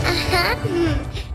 Uh-huh.